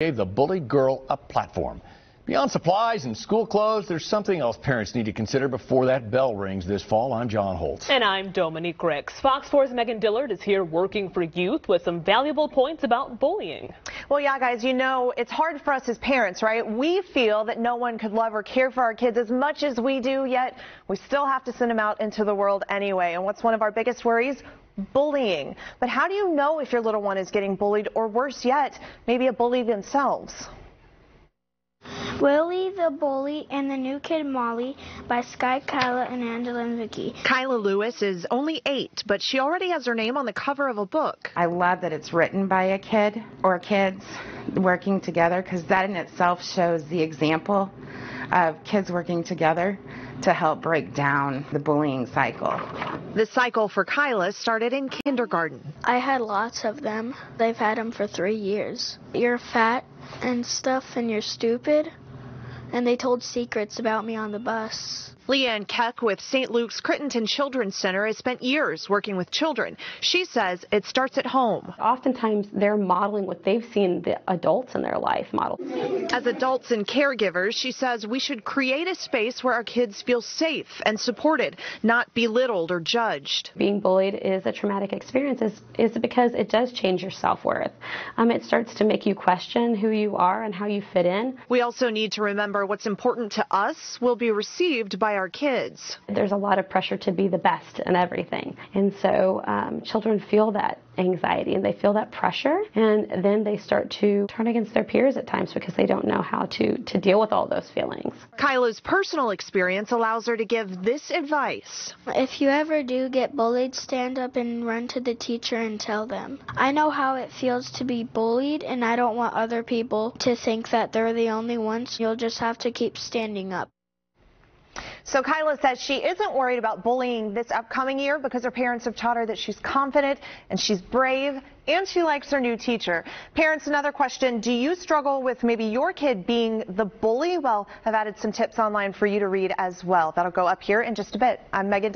gave the bully girl a platform. Beyond supplies and school clothes, there's something else parents need to consider before that bell rings this fall. I'm John Holt. And I'm Dominique Ricks. Fox 4's Megan Dillard is here working for youth with some valuable points about bullying. Well, yeah, guys, you know, it's hard for us as parents, right? We feel that no one could love or care for our kids as much as we do, yet we still have to send them out into the world anyway. And what's one of our biggest worries? bullying. But how do you know if your little one is getting bullied or worse yet, maybe a bully themselves? Willie the Bully and the New Kid Molly by Sky, Kyla, and Angela and Vicky. Kyla Lewis is only eight, but she already has her name on the cover of a book. I love that it's written by a kid or kids working together because that in itself shows the example of kids working together to help break down the bullying cycle. The cycle for Kyla started in kindergarten. I had lots of them. They've had them for three years. You're fat and stuff and you're stupid. And they told secrets about me on the bus. Leanne Keck with St. Luke's Crittenton Children's Center has spent years working with children. She says it starts at home. Oftentimes they're modeling what they've seen the adults in their life model. As adults and caregivers, she says we should create a space where our kids feel safe and supported, not belittled or judged. Being bullied is a traumatic experience is, is because it does change your self-worth. Um, it starts to make you question who you are and how you fit in. We also need to remember what's important to us will be received by our kids. There's a lot of pressure to be the best in everything. And so um, children feel that anxiety and they feel that pressure and then they start to turn against their peers at times because they don't know how to, to deal with all those feelings. Kyla's personal experience allows her to give this advice. If you ever do get bullied, stand up and run to the teacher and tell them. I know how it feels to be bullied and I don't want other people to think that they're the only ones. You'll just have to keep standing up. So Kyla says she isn't worried about bullying this upcoming year because her parents have taught her that she's confident and she's brave and she likes her new teacher. Parents, another question. Do you struggle with maybe your kid being the bully? Well, I've added some tips online for you to read as well. That'll go up here in just a bit. I'm Megan